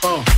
I